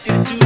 to do